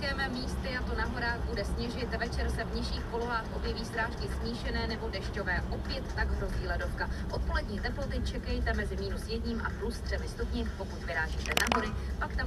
poloha místy a to na horách bude sněžit. Večer se v nižších polohách objeví srážky smíšené nebo dešťové. Opět tak hrozí ledovka. Odpolední teploty čekejte mezi minus jedním a plus třemi stupni. Pokud vyrážíte na hory, pak tam